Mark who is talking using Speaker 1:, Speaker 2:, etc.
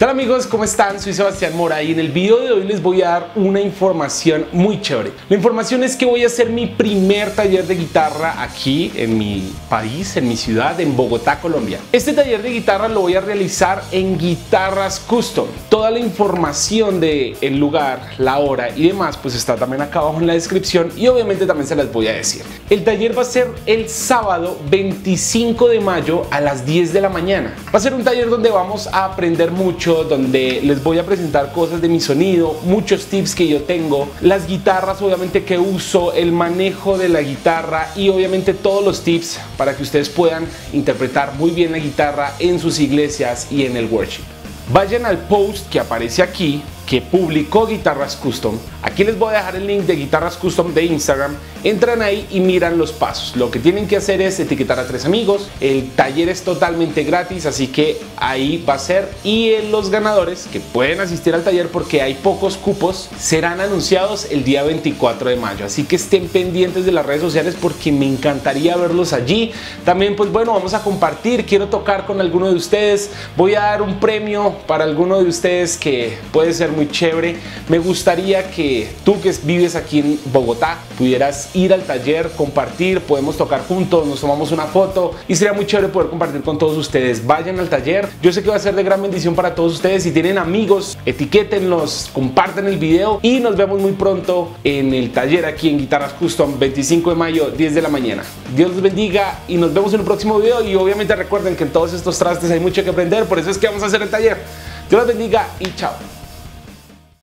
Speaker 1: Hola amigos? ¿Cómo están? Soy Sebastián Mora y en el video de hoy les voy a dar una información muy chévere. La información es que voy a hacer mi primer taller de guitarra aquí en mi país, en mi ciudad, en Bogotá, Colombia. Este taller de guitarra lo voy a realizar en Guitarras Custom. Toda la información de el lugar, la hora y demás pues está también acá abajo en la descripción y obviamente también se las voy a decir. El taller va a ser el sábado 25 de mayo a las 10 de la mañana. Va a ser un taller donde vamos a aprender mucho donde les voy a presentar cosas de mi sonido, muchos tips que yo tengo, las guitarras obviamente que uso, el manejo de la guitarra y obviamente todos los tips para que ustedes puedan interpretar muy bien la guitarra en sus iglesias y en el worship. Vayan al post que aparece aquí que publicó Guitarras Custom. Aquí les voy a dejar el link de Guitarras Custom de Instagram. Entran ahí y miran los pasos. Lo que tienen que hacer es etiquetar a tres amigos. El taller es totalmente gratis, así que ahí va a ser. Y los ganadores que pueden asistir al taller porque hay pocos cupos serán anunciados el día 24 de mayo. Así que estén pendientes de las redes sociales porque me encantaría verlos allí. También pues bueno, vamos a compartir. Quiero tocar con alguno de ustedes. Voy a dar un premio para alguno de ustedes que puede ser muy chévere. Me gustaría que tú que vives aquí en Bogotá pudieras ir al taller, compartir, podemos tocar juntos, nos tomamos una foto y sería muy chévere poder compartir con todos ustedes. Vayan al taller, yo sé que va a ser de gran bendición para todos ustedes. Si tienen amigos, etiquétenlos, comparten el video y nos vemos muy pronto en el taller aquí en Guitarras Custom 25 de mayo 10 de la mañana. Dios los bendiga y nos vemos en el próximo video y obviamente recuerden que en todos estos trastes hay mucho que aprender, por eso es que vamos a hacer el taller. Dios los bendiga y chao.